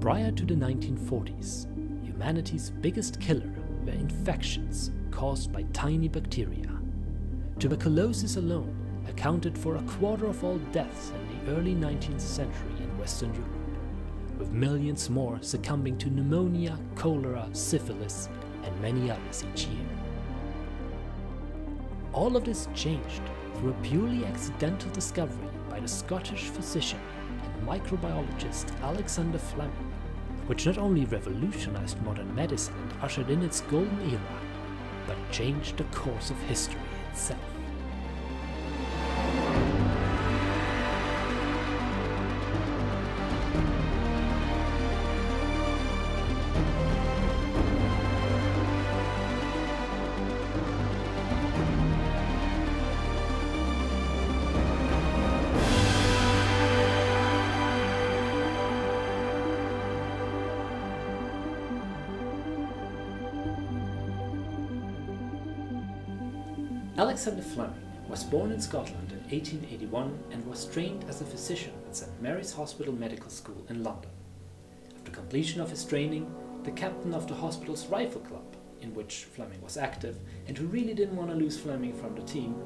Prior to the 1940s, humanity's biggest killer were infections caused by tiny bacteria. Tuberculosis alone accounted for a quarter of all deaths in the early 19th century in Western Europe, with millions more succumbing to pneumonia, cholera, syphilis, and many others each year. All of this changed through a purely accidental discovery by the Scottish physician and microbiologist Alexander Fleming, which not only revolutionized modern medicine and ushered in its golden era, but changed the course of history itself. Alexander Fleming was born in Scotland in 1881 and was trained as a physician at St Mary's Hospital Medical School in London. After completion of his training, the captain of the hospital's rifle club, in which Fleming was active and who really didn't want to lose Fleming from the team,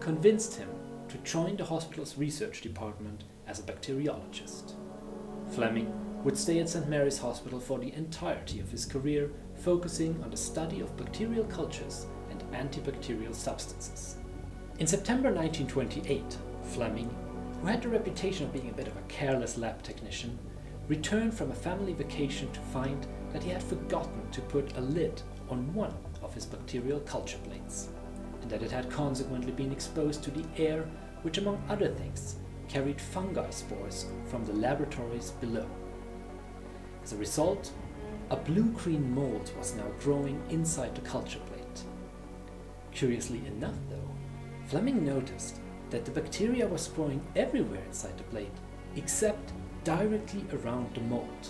convinced him to join the hospital's research department as a bacteriologist. Fleming would stay at St Mary's Hospital for the entirety of his career, focusing on the study of bacterial cultures antibacterial substances. In September 1928, Fleming, who had the reputation of being a bit of a careless lab technician, returned from a family vacation to find that he had forgotten to put a lid on one of his bacterial culture plates, and that it had consequently been exposed to the air, which, among other things, carried fungi spores from the laboratories below. As a result, a blue-green mold was now growing inside the culture plate Curiously enough, though, Fleming noticed that the bacteria was growing everywhere inside the plate, except directly around the mold.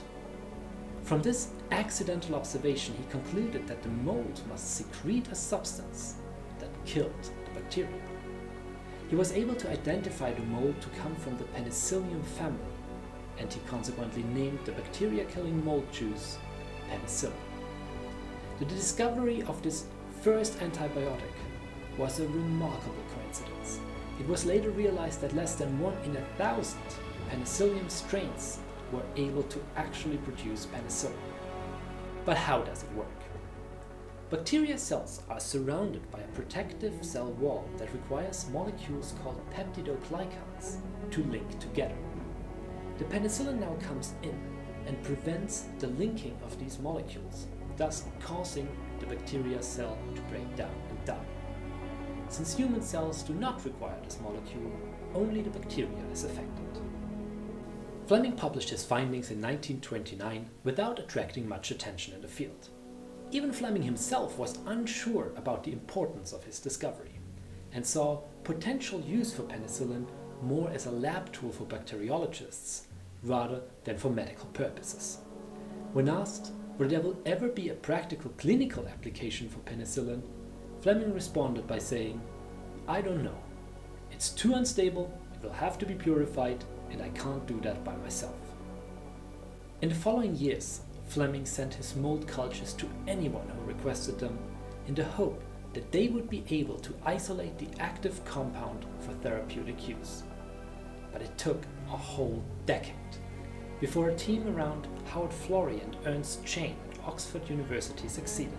From this accidental observation, he concluded that the mold must secrete a substance that killed the bacteria. He was able to identify the mold to come from the Penicillium family, and he consequently named the bacteria-killing mold juice penicillin. The discovery of this first antibiotic was a remarkable coincidence. It was later realized that less than one in a thousand penicillium strains were able to actually produce penicillin. But how does it work? Bacteria cells are surrounded by a protective cell wall that requires molecules called peptidoglycans to link together. The penicillin now comes in and prevents the linking of these molecules, thus causing the bacteria cell to break down and die. Since human cells do not require this molecule, only the bacteria is affected. Fleming published his findings in 1929 without attracting much attention in the field. Even Fleming himself was unsure about the importance of his discovery and saw potential use for penicillin more as a lab tool for bacteriologists rather than for medical purposes. When asked whether there will ever be a practical clinical application for penicillin, Fleming responded by saying, I don't know. It's too unstable, it will have to be purified, and I can't do that by myself. In the following years, Fleming sent his mold cultures to anyone who requested them in the hope that they would be able to isolate the active compound for therapeutic use. But it took a whole decade before a team around Howard Florey and Ernst Chain at Oxford University succeeded.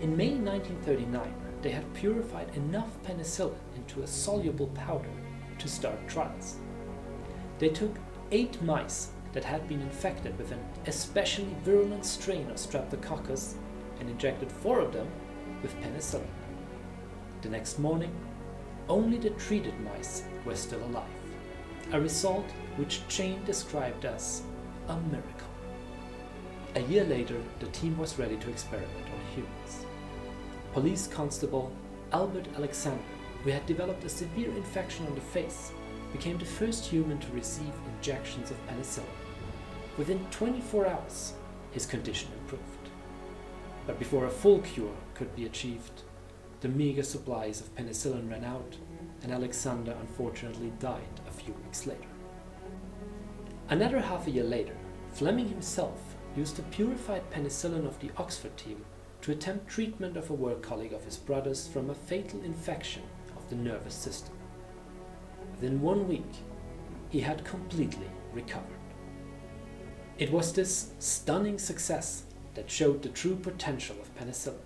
In May 1939, they had purified enough penicillin into a soluble powder to start trials. They took eight mice that had been infected with an especially virulent strain of Streptococcus and injected four of them with penicillin. The next morning, only the treated mice were still alive a result which Chain described as a miracle. A year later, the team was ready to experiment on humans. Police constable Albert Alexander, who had developed a severe infection on the face, became the first human to receive injections of penicillin. Within 24 hours, his condition improved. But before a full cure could be achieved, the meager supplies of penicillin ran out, and Alexander unfortunately died few weeks later. Another half a year later, Fleming himself used the purified penicillin of the Oxford team to attempt treatment of a work colleague of his brother's from a fatal infection of the nervous system. Within one week, he had completely recovered. It was this stunning success that showed the true potential of penicillin.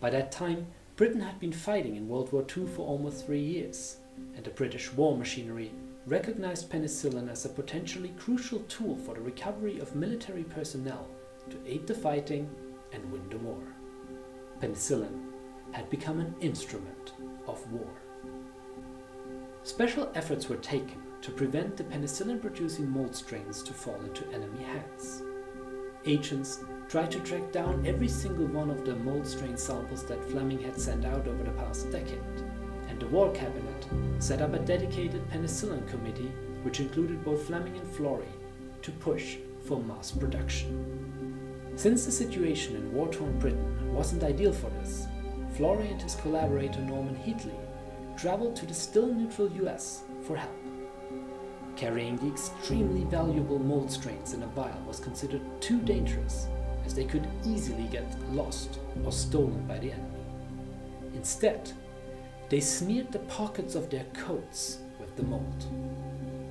By that time, Britain had been fighting in World War II for almost three years, and the British war machinery recognized penicillin as a potentially crucial tool for the recovery of military personnel to aid the fighting and win the war. Penicillin had become an instrument of war. Special efforts were taken to prevent the penicillin producing mold strains to fall into enemy hands. Agents tried to track down every single one of the mold strain samples that Fleming had sent out over the past decade, the War Cabinet set up a dedicated penicillin committee which included both Fleming and Florey to push for mass production. Since the situation in war-torn Britain wasn't ideal for this, Florey and his collaborator Norman Heatley traveled to the still neutral US for help. Carrying the extremely valuable mold strains in a vial was considered too dangerous, as they could easily get lost or stolen by the enemy. Instead, they smeared the pockets of their coats with the mold.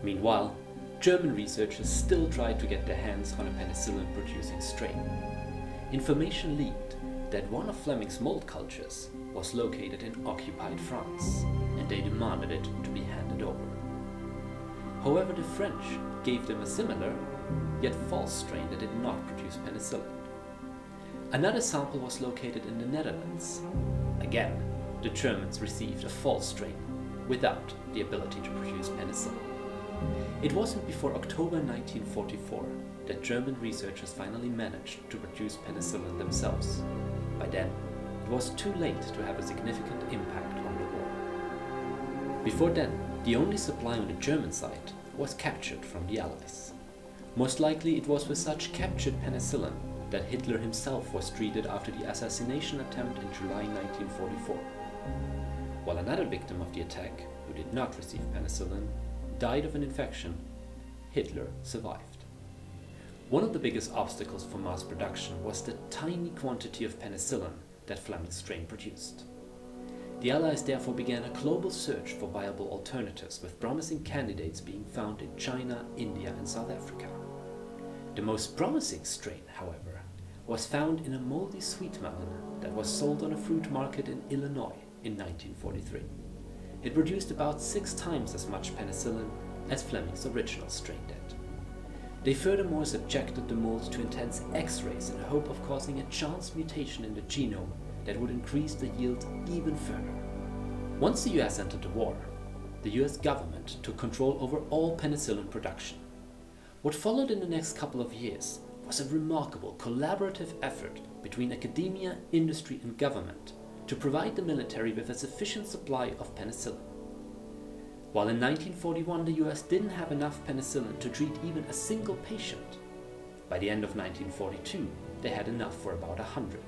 Meanwhile, German researchers still tried to get their hands on a penicillin producing strain. Information leaked that one of Fleming's mold cultures was located in occupied France, and they demanded it to be handed over. However, the French gave them a similar, yet false strain that did not produce penicillin. Another sample was located in the Netherlands. Again, the Germans received a false strain without the ability to produce penicillin. It wasn't before October 1944 that German researchers finally managed to produce penicillin themselves. By then, it was too late to have a significant impact on the war. Before then, the only supply on the German side was captured from the Allies. Most likely it was with such captured penicillin that Hitler himself was treated after the assassination attempt in July 1944. While another victim of the attack, who did not receive penicillin, died of an infection, Hitler survived. One of the biggest obstacles for mass production was the tiny quantity of penicillin that Fleming's strain produced. The Allies therefore began a global search for viable alternatives, with promising candidates being found in China, India, and South Africa. The most promising strain, however, was found in a moldy sweet melon that was sold on a fruit market in Illinois in 1943. It produced about six times as much penicillin as Fleming's original strain did. They furthermore subjected the mold to intense X-rays in the hope of causing a chance mutation in the genome that would increase the yield even further. Once the US entered the war, the US government took control over all penicillin production. What followed in the next couple of years was a remarkable collaborative effort between academia, industry and government to provide the military with a sufficient supply of penicillin. While in 1941 the US didn't have enough penicillin to treat even a single patient, by the end of 1942 they had enough for about a hundred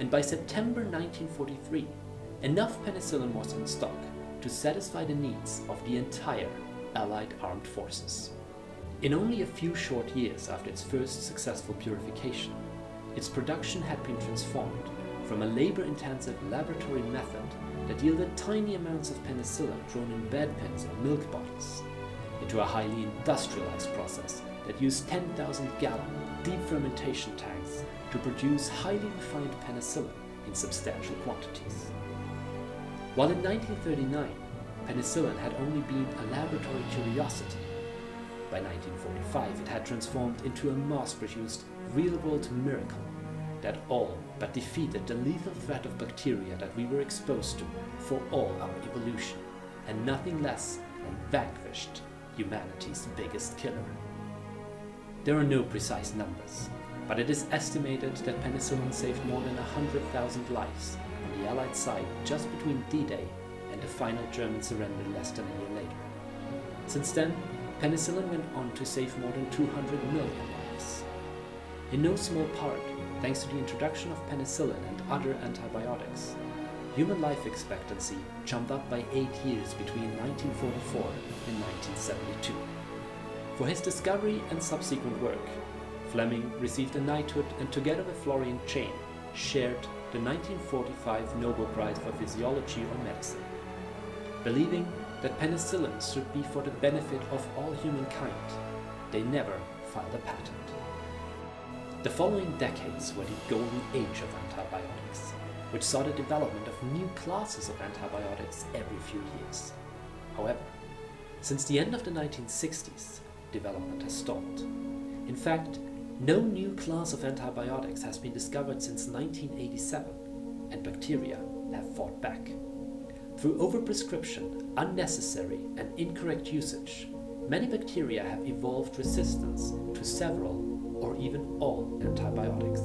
and by September 1943, enough penicillin was in stock to satisfy the needs of the entire Allied armed forces. In only a few short years after its first successful purification, its production had been transformed from a labor-intensive laboratory method that yielded tiny amounts of penicillin grown in bedpans or milk bottles, into a highly industrialized process that used 10,000 gallon deep fermentation tanks to produce highly refined penicillin in substantial quantities. While in 1939, penicillin had only been a laboratory curiosity, by 1945 it had transformed into a mass-produced, real-world miracle that all but defeated the lethal threat of bacteria that we were exposed to for all our evolution, and nothing less than vanquished humanity's biggest killer. There are no precise numbers, but it is estimated that penicillin saved more than 100,000 lives on the Allied side just between D-Day and the final German surrender less than a year later. Since then, penicillin went on to save more than 200 million lives. In no small part, thanks to the introduction of penicillin and other antibiotics, human life expectancy jumped up by 8 years between 1944 and 1972. For his discovery and subsequent work, Fleming received a knighthood and together with Florey and Chain shared the 1945 Nobel Prize for Physiology or Medicine. Believing that penicillin should be for the benefit of all humankind, they never filed a patent. The following decades were the golden age of antibiotics, which saw the development of new classes of antibiotics every few years. However, since the end of the 1960s, development has stalled. In fact, no new class of antibiotics has been discovered since 1987, and bacteria have fought back. Through overprescription, unnecessary and incorrect usage, many bacteria have evolved resistance to several or even all antibiotics.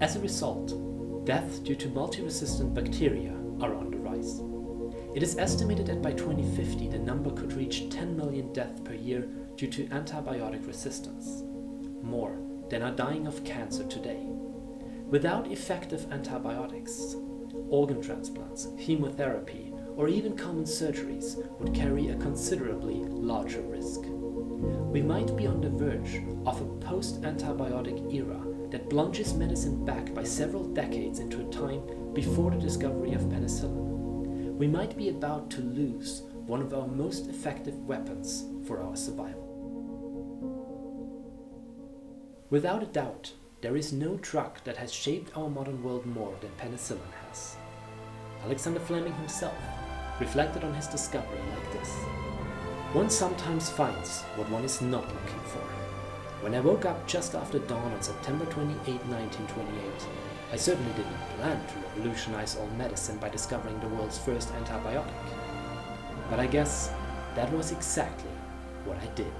As a result, deaths due to multi-resistant bacteria are on the rise. It is estimated that by 2050 the number could reach 10 million deaths per year due to antibiotic resistance, more than are dying of cancer today. Without effective antibiotics, organ transplants, chemotherapy, or even common surgeries would carry a considerably larger risk. We might be on the verge of a post-antibiotic era that plunges medicine back by several decades into a time before the discovery of penicillin. We might be about to lose one of our most effective weapons for our survival. Without a doubt, there is no drug that has shaped our modern world more than penicillin has. Alexander Fleming himself reflected on his discovery like this. One sometimes finds what one is not looking for. When I woke up just after dawn on September 28, 1928, I certainly didn't plan to revolutionize all medicine by discovering the world's first antibiotic. But I guess that was exactly what I did.